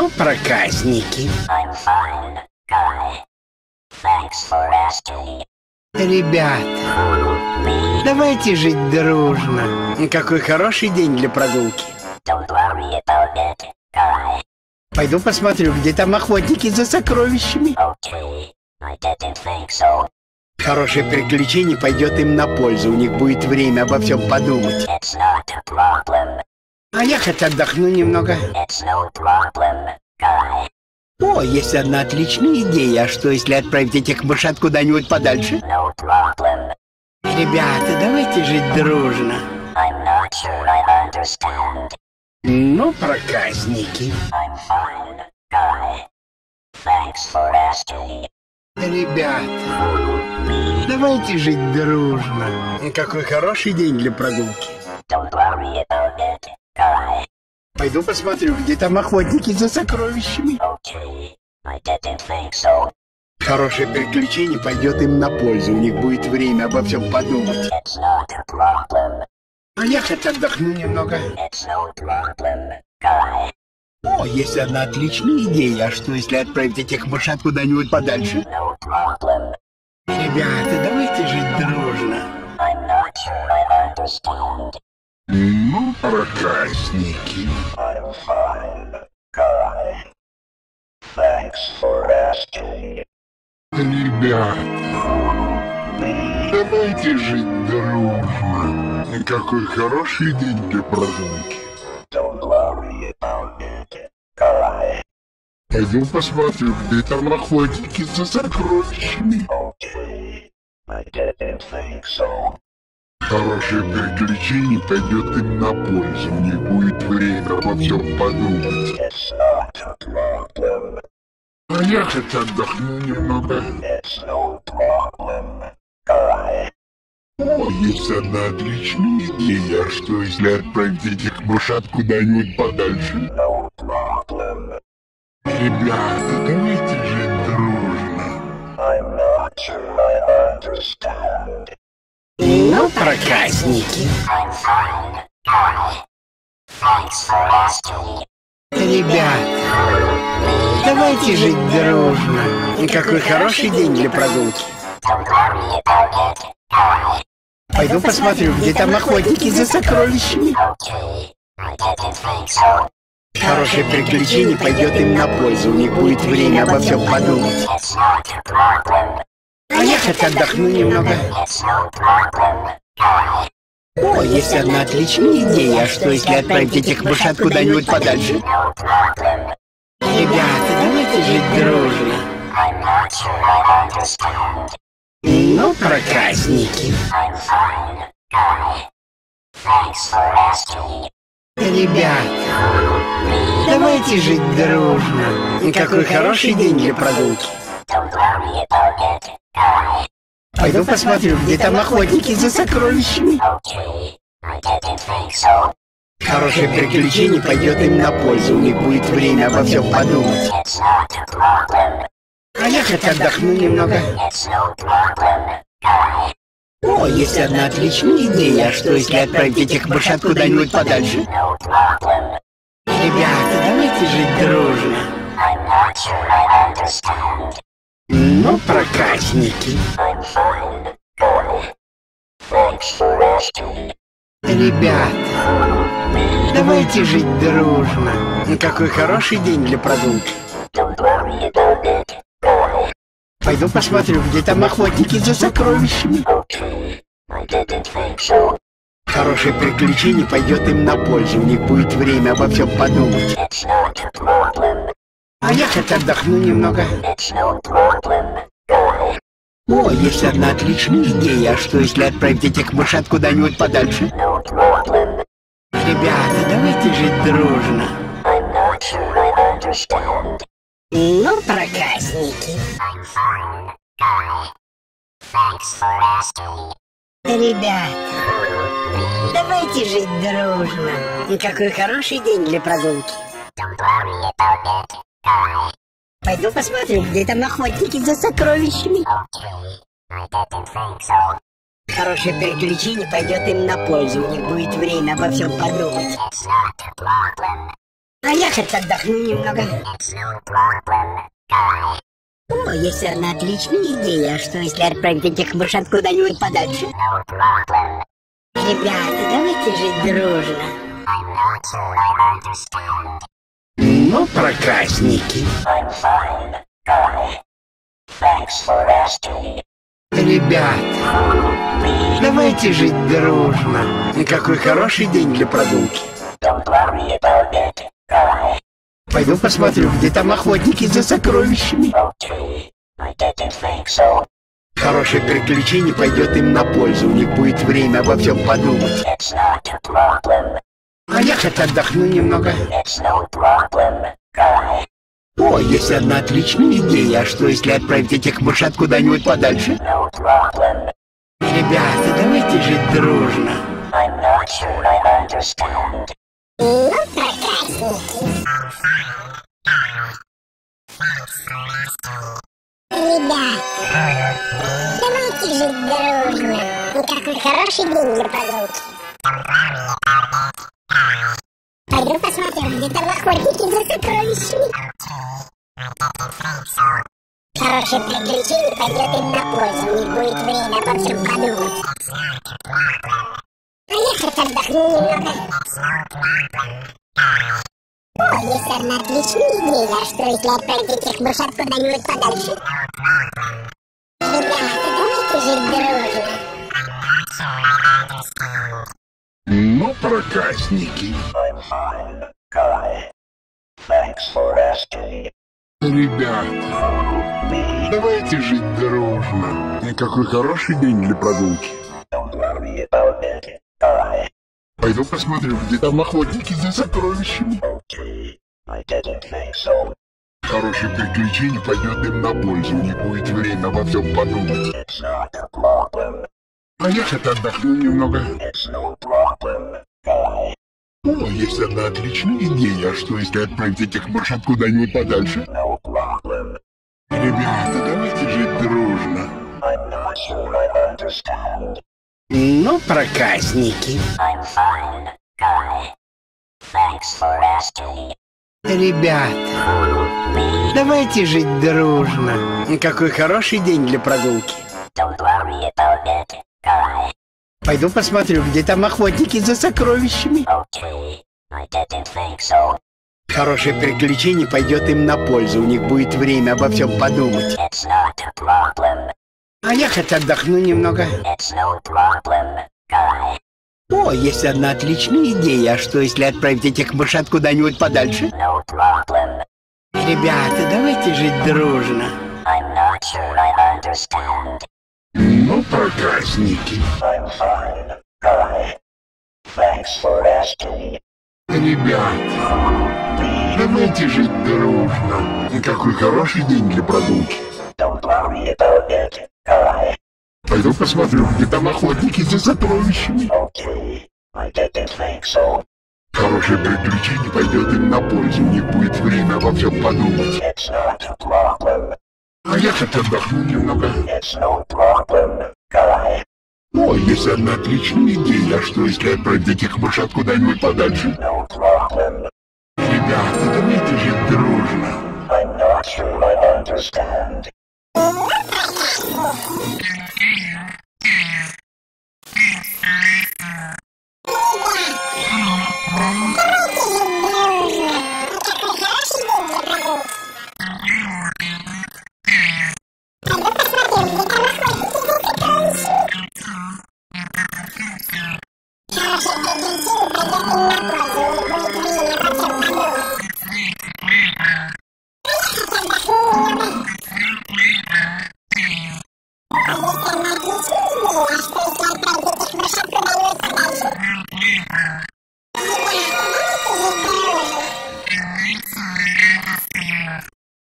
Ну, проказники. Ребята, давайте жить дружно. Какой хороший день для прогулки. It. Пойду посмотрю, где там охотники за сокровищами. Okay, so. Хорошее приключение пойдет им на пользу. У них будет время обо всем подумать. А я хоть отдохну немного. О, есть одна отличная идея. А что, если отправить этих мышат куда-нибудь подальше? No. Ребята, давайте жить дружно. I'm not sure I understand. Ну, проказники. I'm fine, Guy. Thanks for asking Ребята, давайте жить дружно. Какой хороший день для прогулки. Don't worry. Пойду посмотрю, где там охотники за сокровищами. Okay, I so. Хорошее приключение пойдет им на пользу. У них будет время обо всем подумать. It's. А я хоть отдохну немного. О, есть одна отличная идея. А что, если отправить этих мышат куда-нибудь подальше? No. Ребята, давайте жить дружно. I'm not sure I understand. Ну, проказники. I'm fine, Guy. Thanks for asking. Ребята, давайте жить дружно. Какой хороший день для прогулки. Don't worry about it, Guy. Пойду посмотрю, где там охотники за сокровищами. Okay, I didn't think so. Хорошее приключение пойдет им на пользу. Них будет время обо всем подумать. А я хоть отдохну немного. О, есть одна отличная идея. А что, если отправить этих мышат куда-нибудь подальше? Ребята, давайте жить Ну, проказники. Ребята, давайте жить дружно. Какой хороший день для прогулки. Пойду посмотрю, где там охотники за сокровищами. Хорошее приключение пойдет им на пользу. У них будет время обо всем подумать. Хоть отдохну немного. О, есть одна отличная идея. А что, если отправить этих мышат куда-нибудь подальше? Ребята, давайте жить дружно. Ну, проказники. Ребята, давайте жить дружно. Какой хороший день для прогулки. Don't worry about it. Пойду посмотрю, где там охотники за сокровищами. Хорошее приключение пойдет им на пользу. Них будет время обо всем подумать. А я хоть отдохну немного. О, есть одна отличная идея. А что, если отправить этих мышат куда-нибудь подальше? Ребята, давайте жить дружно. Ну, проказники. Ребята, давайте жить дружно. Какой хороший день для прогулки. Пойду посмотрю, где там охотники за сокровищами. Хорошее приключение пойдет им на пользу. У них будет время обо всем подумать. А я хоть отдохну немного. О, есть одна отличная идея. Что, если отправить этих мышат куда-нибудь подальше? Ребята, давайте жить дружно. Ну, проказники. Ребята, давайте жить дружно. Какой хороший день для прогулки. Пойду посмотрю, где там охотники за сокровищами. Хорошее приключение пойдет им на пользу. У них будет время обо всем подумать. А я хоть отдохну немного. О, есть одна отличная идея. Что если отправить этих мышат куда-нибудь подальше? Ребята, давайте жить дружно. Ну, проказники. Ребята, давайте жить дружно. Какой хороший день для прогулки. Пойду посмотрю, где там охотники за сокровищами. Хорошее приключение пойдет им на пользу. У них будет время обо всем подумать. А я хоть отдохну немного. О, есть одна отличная идея. А что, если отправить этих мышат куда-нибудь подальше? Ребята, давайте жить дружно. Ребята, давайте жить дружно. Какой хороший день для прогулки. Пойду посмотрю, где там охотники за сокровищами. Хорошее приключение пойдет им на пользу. Них будет время обо всем подумать. А я хоть отдохну немного. О, есть одна отличная идея. А что если отправить этих мышат куда-нибудь подальше? Ребята, давайте жить дружно. Ну, проказники. Ребята, давайте жить дружно. Какой хороший день для прогулки. Пойду посмотрю, где там охотники за сокровищами. Хорошее приключение пойдет им на пользу. Них будет время обо всем подумать. А я хоть отдохну немного. О, есть одна отличная идея. А что, если отправить этих мышат куда-нибудь подальше? Ребята, давайте жить дружно. Ну, проказники. Ребята, давайте жить дружно. Какой хороший день для прогулки. Пойду посмотрю, где там охотники за сокровищами. Хорошее приключение пойдет им на пользу. У них будет время обо всем подумать. А я хоть отдохну немного. О, есть одна отличная идея. А что, если отправить этих мышат куда-нибудь подальше? Ребята, давайте жить дружно. Ну, проказники. Ребята, давайте жить дружно. Какой хороший день для прогулки. Пойду посмотрю, где там охотники за сокровищами. Хорошее приключение пойдет им на пользу. Них будет время обо всем подумать. А я хоть отдохну немного. О, есть одна отличная идея. А что, если отправить этих мышат куда-нибудь подальше? Ребята, давайте жить дружно. Дружно. Какой хороший день для